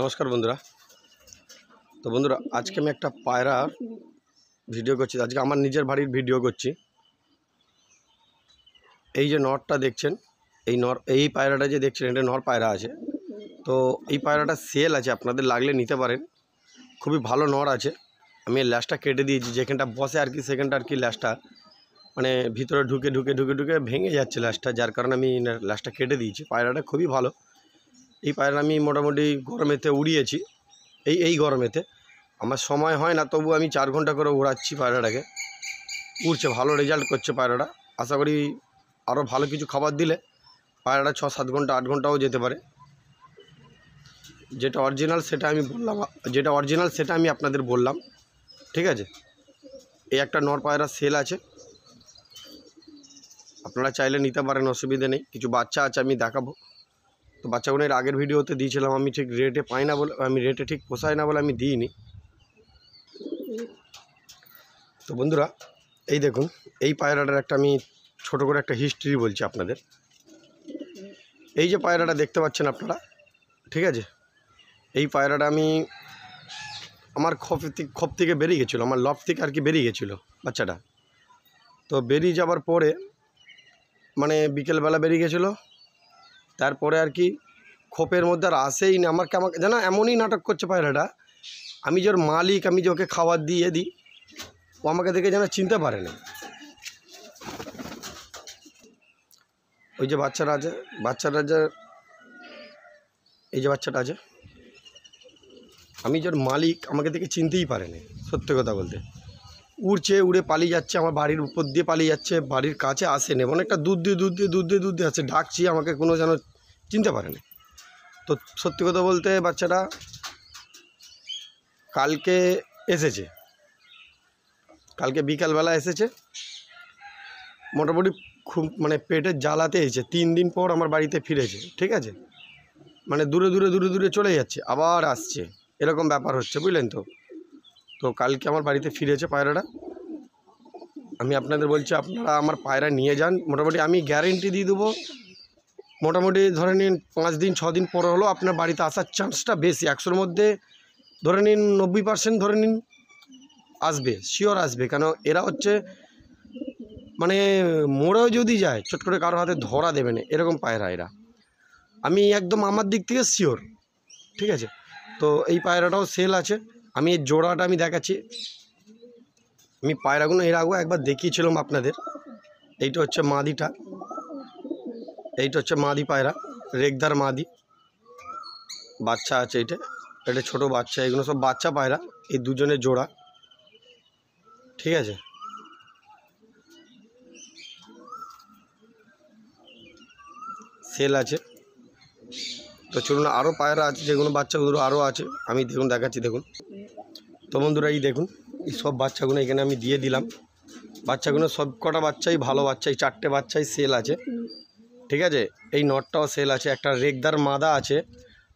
নমস্কার বন্ধুরা। তো বন্ধুরা, আজকে আমি একটা পায়রার ভিডিও করছি। আজকে আমার নিজের বাড়ির ভিডিও করছি। এই যে নরটা দেখছেন, এই নর, এই পায়রাটা যে দেখছেন, এটা নর পায়রা আছে। তো এই পায়রাটা সেল আছে, আপনাদের লাগলে নিতে পারেন। খুবই ভালো নর আছে। আমি এর ল্যাসটা কেটে দিয়েছি, যেখানটা বসে আর কি, সেখানটা আর কি ল্যাসটা মানে ভিতরে ঢুকে ঢুকে ঢুকে ঢুকে ভেঙে যাচ্ছে ল্যাসটা যার কারণে আমি ল্যাসটা কেটে দিয়েছি। পায়রাটা খুবই ভালো। এই পায়রা আমি মোটামুটি গরমেতে উড়িয়েছি। এই এই গরমেতে। আমার সময় হয় না, তবু আমি চার ঘণ্টা করে উড়াচ্ছি পায়রাটাকে। উড়ছে, ভালো রেজাল্ট করছে পায়রাটা। আশা করি আরও ভালো কিছু খাবার দিলে পায়রাটা ছ সাত ঘণ্টা, আট ঘন্টাও যেতে পারে। যেটা অরিজিনাল সেটা আমি বললাম, যেটা অরিজিনাল সেটা আমি আপনাদের বললাম। ঠিক আছে? এই একটা নর পায়রা সেল আছে। আপনারা চাইলে নিতে পারেন, অসুবিধে নেই। কিছু বাচ্চা আছে, আমি দেখাবো। তো বাচ্চাগুলো আগের ভিডিওতে দিয়েছিলাম, আমি ঠিক রেটে পাই না বলে, আমি রেটে ঠিক পোষায় না বলে আমি দিইনি। তো বন্ধুরা, এই দেখুন, এই পায়রাটার একটা আমি ছোট করে একটা হিস্ট্রি বলছি আপনাদের। এই যে পায়রাটা দেখতে পাচ্ছেন আপনারা, ঠিক আছে? এই পায়রাটা আমি, আমার খপ খপ থেকে বেরিয়ে গেছিল, আমার লফ থেকে আর কি বেরিয়ে গেছিল বাচ্চাটা। তো বেরিয়ে যাওয়ার পরে মানে বিকেলবেলা বেরিয়ে গেছিল তারপরে আর কি খোপের মধ্যে আর আসেই না। আমাকে আমাকে জানা, এমনই নাটক করছে পায়রাটা। আমি যে মালিক, আমি যে ওকে খাবার দিয়ে দিই, ও আমাকে দেখে যেন চিনতে পারে না। ওই যে বাচ্চারা আছে বাচ্চারা যে এই যে বাচ্চাটা আছে। আমি যে মালিক, আমাকে দেখে চিনতেই পারে না, সত্যি কথা বলতে। উড়ছে, উড়ে পালিয়ে যাচ্ছে, আমার বাড়ির উপর দিয়ে পালিয়ে যাচ্ছে, বাড়ির কাছে আসে না অনেকটা দুধ দিয়ে দুধ দিয়ে দুধ দিয়ে দুধ দিয়ে আছে ডাকছি, আমাকে কোনো যেন চিনতে পারে না। তো সত্যি কথা বলতে বাচ্চাটা কালকে এসেছে। কালকে বিকালবেলা এসেছে। মোটামুটি খুব মানে পেটের জ্বালাতে এসেছে। তিন দিন পর আমার বাড়িতে ফিরেছে, ঠিক আছে? মানে দূরে দূরে দূরে দূরে চলে যাচ্ছে, আবার আসছে। এরকম ব্যাপার হচ্ছে, বুঝলেন তো? তো কালকে আমার বাড়িতে ফিরেছে পায়রাটা। আমি আপনাদের বলছি, আপনারা আমার পায়রা নিয়ে যান। মোটামুটি আমি গ্যারেন্টি দিয়ে দেবো। মোটামুটি ধরে নিন, পাঁচ দিন, ছ দিন পর হলো আপনার বাড়িতে আসার চান্সটা বেশি। একশোর মধ্যে ধরে নিন, নব্বই পার্সেন্ট ধরে নিন আসবে শিওর আসবে। কেন, এরা হচ্ছে মানে মোড়েও যদি যায়, চট করে কারোর হাতে ধরা দেবে না, এরকম পায়রা এরা। আমি একদম আমার দিক থেকে শিওর ঠিক আছে? তো এই পায়রাটাও সেল আছে। আমি এর জোড়াটা আমি দেখাচ্ছি। আমি পায়রাগুলো এর আগেও একবার দেখিয়েছিলাম আপনাদের। এইটা হচ্ছে মাদিটা। এইটা হচ্ছে মাদি পায়রা, রেগদার মাদি। বাচ্চা আছে এটা এটা ছোট বাচ্চা, এগুলো সব বাচ্চা পায়রা, এই দুজনের জোড়া। ঠিক আছে? সেল আছে। তো চলুন আরও পায়রা আছে, যেগুলো বাচ্চাগুলো আরও আছে। আমি দেখুন, দেখাচ্ছি, দেখুন। তো বন্ধুরা এই দেখুন, এই সব বাচ্চাগুলো এখানে আমি দিয়ে দিলাম। বাচ্চাগুলো সব কটা বাচ্চাই ভালো বাচ্চাই, চারটে বাচ্চাই সেল আছে। ঠিক আছে? এই নটটাও সেল আছে। একটা রেগদার মাদা আছে।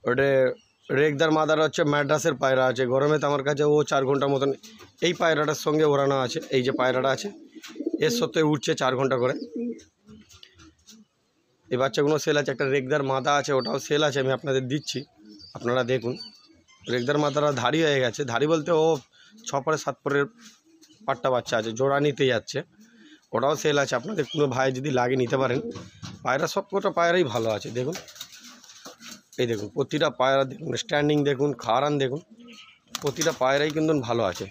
ওটা রেগদার মাদার হচ্ছে ম্যাড্রাসের পায়রা আছে। গরমে তো আমার কাছে ও চার ঘণ্টার মতন এই পায়রাটার সঙ্গে ওড়ানো আছে। এই যে পায়রাটা আছে, এর সত্ত্বে উঠছে চার ঘণ্টা করে। এই বাচ্চাগুলো সেল আছে, একটা রেগদার মাথা আছে, ওটাও সেল আছে, আমি আপনাদের দিচ্ছি। আপনারা দেখুন, রেগদার মাথাটা ধাড়ি হয়ে গেছে। ধাড়ি বলতে ও ছ পরে সাত পরের পাট্টা বাচ্চা আছে, জোড়া নিতে যাচ্ছে। ওটাও সেল আছে, আপনাদের কোনো ভাই যদি লাগে নিতে পারেন। পায়রা সব কটা পায়রাই ভালো আছে, দেখুন। এই দেখুন, প্রতিটা পায়রা দেখুন স্ট্যান্ডিং দেখুন খারান দেখুন, প্রতিটা পায়রাই কিন্তু ভালো আছে।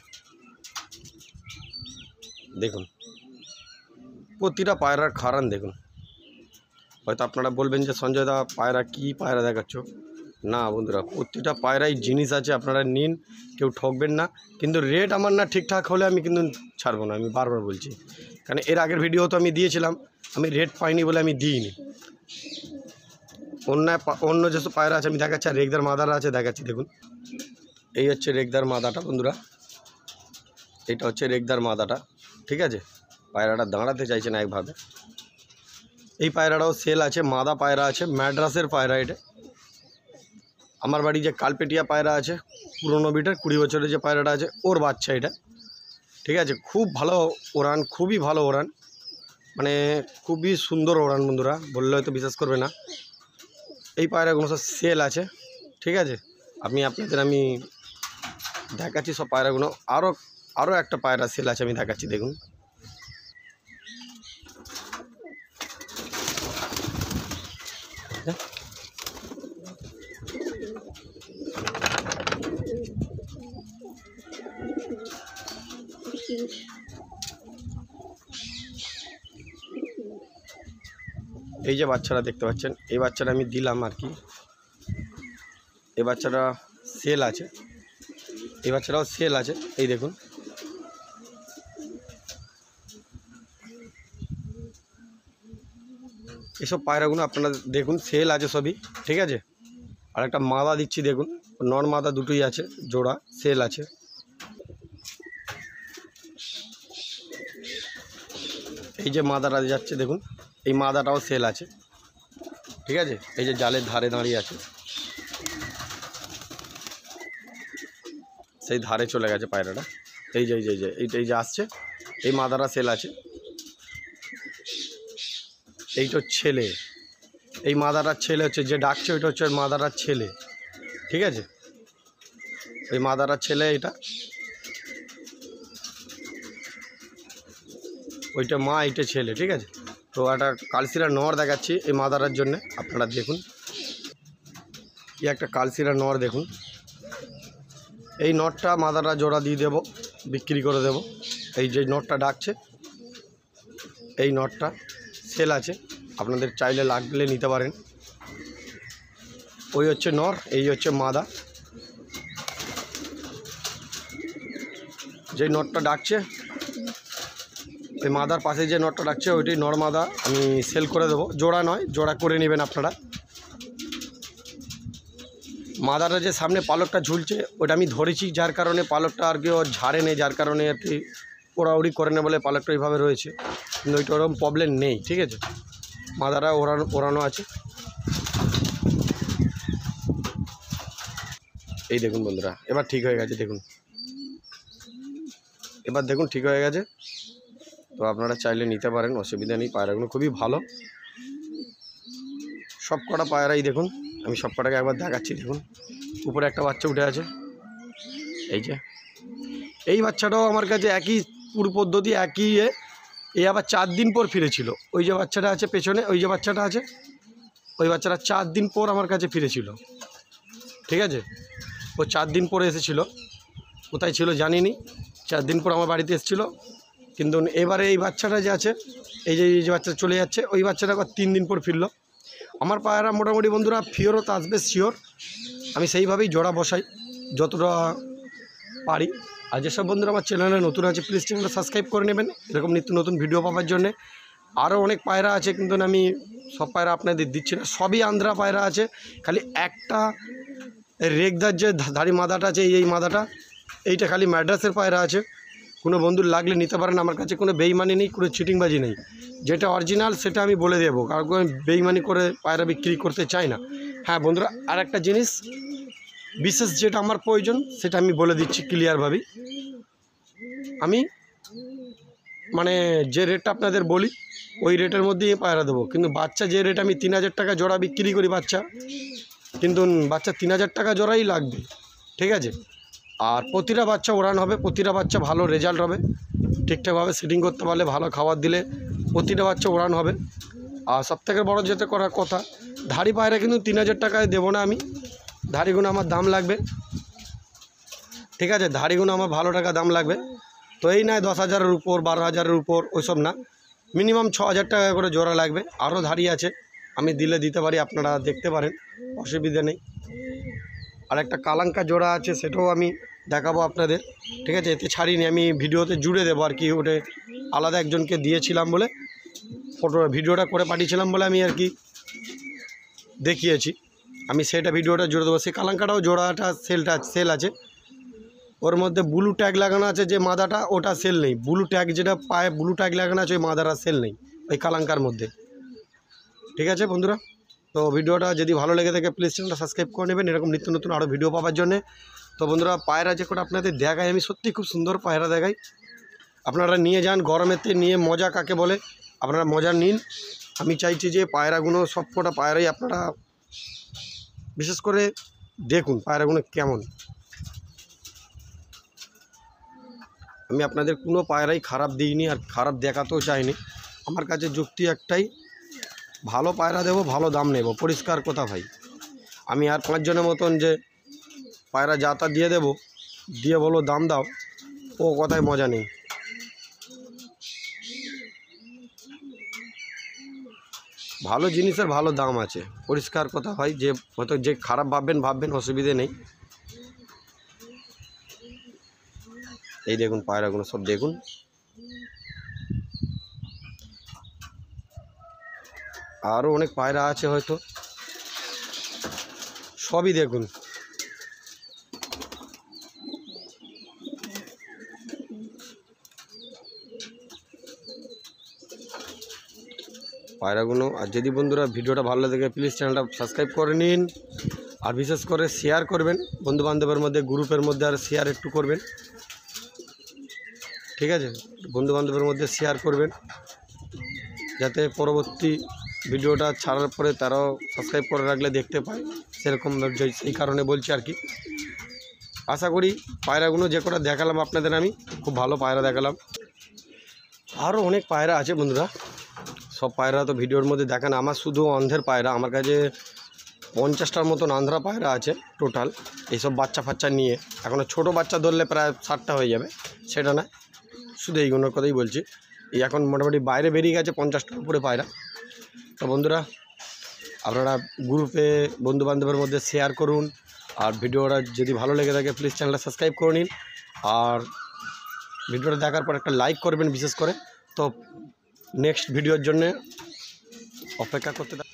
দেখুন, প্রতিটা পায়রার খারান দেখুন। হয়তো আপনারা বলবেন যে, সঞ্জয় দা, পায়রা কী পায়রা দেখাচ্ছ? না বন্ধুরা, প্রতিটা পায়রাই জিনিস আছে, আপনারা নিন, কেউ ঠকবেন না। কিন্তু রেট আমার না ঠিকঠাক হলে আমি কিন্তু ছাড়বো না, আমি বারবার বলছি। কারণ এর আগের ভিডিও তো আমি দিয়েছিলাম, আমি রেট পাইনি বলে আমি দিইনি। অন্য অন্য যেসব পায়রা আছে, আমি দেখাচ্ছি, আর রেগদার মাদারা আছে, দেখাচ্ছি, দেখুন। এই হচ্ছে রেগদার মাদাটা বন্ধুরা। এটা হচ্ছে রেগদার মাদাটা, ঠিক আছে? পায়রাটা দাঁড়াতে চাইছে না একভাবে। এই পায়রাটাও সেল আছে, মাদা পায়রা আছে, ম্যাড্রাসের পায়রা এটা। আমার বাড়ি যে কালপেটিয়া পায়রা আছে, পুরনো বিটার, কুড়ি বছরের যে পায়রাটা আছে, ওর বাচ্চা এটা। ঠিক আছে, খুব ভালো ওরান, খুবই ভালো ওরান। মানে খুবই সুন্দর ওরান বন্ধুরা, বললে হয়তো বিশ্বাস করবে না। এই পায়রাগুলো সব সেল আছে, ঠিক আছে? আমি আপনাদের, আমি দেখাচ্ছি সব পায়রাগুলো। আরও আরও একটা পায়রা সেল আছে, আমি দেখাচ্ছি, দেখুন। এই যে বাচ্চারা দেখতে পাচ্ছেন এই বাচ্চাটা আমি দিলাম আর কি। এই বাচ্চাটা সেল আছে। এই বাচ্চাটাও সেল আছে, এই দেখুন। এসব পায়রাগুলো আপনারা দেখুন সেল আছে সবই, ঠিক আছে? আর একটা মাদা দিচ্ছি, দেখুন, নর মাদা দুটোই আছে, জোড়া সেল আছে। এই যে মাদাটা যাচ্ছে, দেখুন, এই মাদাটাও সেল আছে, ঠিক আছে? এই যে জালের ধারে দাঁড়িয়ে আছে। সেই ধারে চলে গেছে পায়রাটা। এই যে এই যে এই যে এই যে আসছে, এই মাদারা সেল আছে। এইটা ছেলে। এই মাদারার ছেলে হচ্ছে, যে ডাকছে ওইটা হচ্ছে মাদারার ছেলে। ঠিক আছে? ওই মাদারার ছেলে এটা। ওইটা মা, এইটা ছেলে, ঠিক আছে? তো একটা কালসিরা নর দেখাচ্ছি এই মাদারার জন্য। আপনারা দেখুন। এই একটা কালসিরা নর দেখুন। এই নটটা মাদারা জোড়া দিয়ে দেবো, বিক্রি করে দেব। এই যে নটটা ডাকছে, এই নটটা সেল আছে। আপনাদের চাইলে লাগলে নিতে পারেন। ওই হচ্ছে নর, এই হচ্ছে মাদা। যে নটটা ডাকছে ওই মাদার পাশে যে নটটা ডাকছে, ওইটি নর মাদা, আমি সেল করে দেবো। জোড়া নয়, জোড়া করে নেবেন আপনারা। মাদাটা যে সামনে পালকটা ঝুলছে ওটা আমি ধরেছি, যার কারণে পালকটা আর কি ও ঝাড়ে নেই, যার কারণে আর কি ওড়াউড়ি করে না বলে পালকটা এইভাবে রয়েছে। কিন্তু ওইটা ওরকম প্রবলেম নেই, ঠিক আছে? মাদারা ওড়ানো ওড়ানো আছে। এই দেখুন বন্ধুরা, এবার ঠিক হয়ে গেছে, দেখুন। এবার দেখুন ঠিক হয়ে গেছে। তো আপনারা চাইলে নিতে পারেন, অসুবিধা নেই, পায়রাগুলো খুবই ভালো। সব কটা পায়রাই দেখুন, আমি সব কটাকে একবার দেখাচ্ছি, দেখুন। উপরে একটা বাচ্চা উঠে আছে। এই যে। এই বাচ্চাটাও আমার কাছে একই পুরো পদ্ধতি, একই এ আবার চার দিন পর ফিরেছিল। ওই যে বাচ্চাটা আছে পেছনে, ওই যে বাচ্চাটা আছে, ওই বাচ্চাটা চার দিন পর আমার কাছে ফিরেছিল। ঠিক আছে? ও চার দিন পরে এসেছিল। কোথায় ছিল জানিনি। চার দিন পর আমার বাড়িতে এসেছিল। কিন্তু এবারে এই বাচ্চাটা যে আছে, এই যে এই যে বাচ্চাটা চলে যাচ্ছে, ওই বাচ্চাটা আবার তিন দিন পর ফিরলো। আমার পায়রা মোটামুটি বন্ধুরা, ফিওরও তো আসবে, শিওর। আমি সেইভাবেই জোড়া বসাই, যতটা পারি। আর যেসব বন্ধুরা আমার চ্যানেলে নতুন আছে প্লিজ চ্যানেলটা সাবস্ক্রাইব করে নেবেন। এরকম নিত্য নতুন ভিডিও পাওয়ার জন্যে। আরও অনেক পায়রা আছে, কিন্তু আমি সব পায়রা আপনাদের দিচ্ছি না। সবই আন্ধ্রা পায়রা আছে, খালি একটা রেগদার যে ধাড়ি মাদাটা আছে, এই এই মাদাটা, এইটা খালি ম্যাড্রাসের পায়রা আছে। কোনো বন্ধুর লাগলে নিতে পারেন, আমার কাছে কোনো বেইমানি নেই, কোনো চিটিংবাজি নেই। যেটা অরিজিনাল সেটা আমি বলে দেবো। কারণ আমি বেইমানি করে পায়রা বিক্রি করতে চাই না। হ্যাঁ বন্ধুরা আর একটা জিনিস বিশেষ যেটা আমার প্রয়োজন, সেটা আমি বলে দিচ্ছি ক্লিয়ারভাবেই আমি মানে যে রেটটা আপনাদের বলি, ওই রেটের মধ্যেই পায়রা দেবো। কিন্তু বাচ্চা যে রেট আমি তিন হাজার টাকা জোড়া বিক্রি করি বাচ্চা, কিন্তু বাচ্চা তিন হাজার টাকা জোড়াই লাগবে, ঠিক আছে? আর প্রতিটা বাচ্চা ওড়ান হবে, প্রতিটা বাচ্চা ভালো রেজাল্ট হবে। ঠিকঠাকভাবে সেটিং করতে পারলে, ভালো খাবার দিলে প্রতিটা বাচ্চা ওড়ান হবে। আর সবথেকে বড় যেটা করার কথা, ধাড়ি পায়রা কিন্তু তিন হাজার টাকায় দেবো না আমি। ধাড়িগুলো আমার দাম লাগবে। ঠিক আছে ধাড়িগুলো আমার ভালো টাকা দাম লাগবে। তো এই নয় দশ হাজারের উপর, বারো হাজারের উপর, ওইসব না। মিনিমাম ছ হাজার টাকা করে জোড়া লাগবে। আরও ধাড়ি আছে, আমি দিলে দিতে পারি, আপনারা দেখতে পারেন, অসুবিধা নেই। আর একটা কালাঙ্কা জোড়া আছে, সেটাও আমি দেখাবো আপনাদের। ঠিক আছে, এতে ছাড়িনি, আমি ভিডিওতে জুড়ে দেবো আর কি, ওটা আলাদা একজনকে দিয়েছিলাম বলে, ফটো, ভিডিওটা করে পাঠিয়েছিলাম বলে আমি আর কি দেখিয়েছি। আমি সেটা ভিডিওটা জুড়ে দেবো। সেই কালাঙ্কাটাও জোড়াটা সেলটা সেল আছে। ওর মধ্যে ব্লু ট্যাগ লাগানো আছে যে মাদাটা, ওটা সেল নেই। ব্লু ট্যাগ যেটা পায়ে ব্লু ট্যাগ লাগানো আছে, ওই মাদাটা সেল নেই, ওই কালাঙ্কার মধ্যে। ঠিক আছে বন্ধুরা? তো ভিডিওটা যদি ভালো লেগে থাকে প্লিজ চ্যানেলটা সাবস্ক্রাইব করে নেবেন। এরকম নিত্য নতুন আরও ভিডিও পাওয়ার জন্যে। তো বন্ধুরা, পায়রা যে কটা আপনাদের দেখায় আমি সত্যি খুব সুন্দর পায়রা দেখাই। আপনারা নিয়ে যান, গরমেতে নিয়ে মজা কাকে বলে? আপনারা মজা নিন। আমি চাইছি যে পায়রাগুলো সব কটা পায়রাই আপনারা বিশেষ করে দেখুন পায়রাগুলো কেমন। আমি আপনাদের কোনো পায়রাই খারাপ দিইনি আর খারাপ দেখাতেও চাইনি। আমার কাছে যুক্তি একটাই, ভালো পায়রা দেবো, ভালো দাম নেব। পরিষ্কার কথা ভাই। আমি আর পাঁচজনের মতন যে পায়রা যা তা দিয়ে দেবো, দিয়ে বলো দাম দাও, ও কথায় মজা নেই। ভালো জিনিসের ভালো দাম আছে। পরিষ্কার কথা হয়, যে হয়তো যে খারাপ ভাববেন ভাববেন, অসুবিধে নেই। এই দেখুন পায়রাগুলো সব দেখুন। আরও অনেক পায়রা আছে হয়তো। সবই দেখুন। পায়রাগুলো আর যদি বন্ধুরা ভিডিওটা ভালো লাগে প্লিজ চ্যানেলটা সাবস্ক্রাইব করে নিন। আর বিশেষ করে শেয়ার করবেন। বন্ধু বান্ধবের মধ্যে, গ্রুপের মধ্যে আর শেয়ার একটু করবেন। ঠিক আছে? বন্ধু বান্ধবের মধ্যে শেয়ার করবেন। যাতে পরবর্তী ভিডিওটা ছাড়ার পরে তারাও সাবস্ক্রাইব করে রাখলে দেখতে পায়। সেরকম সেই কারণে বলছি আর কি। আশা করি পায়রাগুলো যে কটা দেখালাম আপনাদের আমি, খুব ভালো পায়রা দেখালাম। আরও অনেক পায়রা আছে বন্ধুরা। সব পায়রা তো ভিডিওর মধ্যে দেখেন, আমার শুধু অন্ধের পায়রা, আমার কাছে পঞ্চাশটার মতন আন্ধ্রা পায়রা আছে টোটাল এইসব বাচ্চা ফাচ্চা নিয়ে। এখনও ছোটো বাচ্চা ধরলে প্রায় ষাটটা হয়ে যাবে, সেটা না শুধু এইগুলোর কথাই বলছি। এই এখন মোটামুটি বাইরে বেরিয়ে গেছে পঞ্চাশটার উপরে পায়রা। তো বন্ধুরা, আপনারা গ্রুপে বন্ধু বান্ধবের মধ্যে শেয়ার করুন, আর ভিডিওটা যদি ভালো লেগে থাকে প্লিজ চ্যানেলটা সাবস্ক্রাইব করে নিন। আর ভিডিওটা দেখার পর একটা লাইক করবেন বিশেষ করে। তো নেক্সট ভিডিওর জন্য অপেক্ষা করতে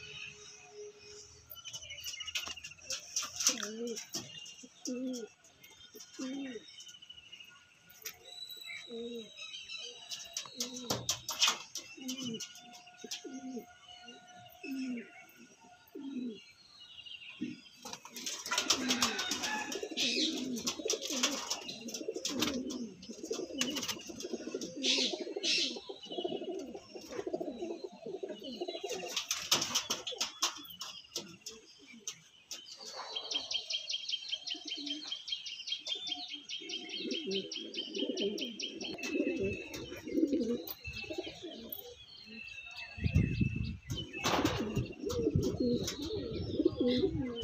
すごいな。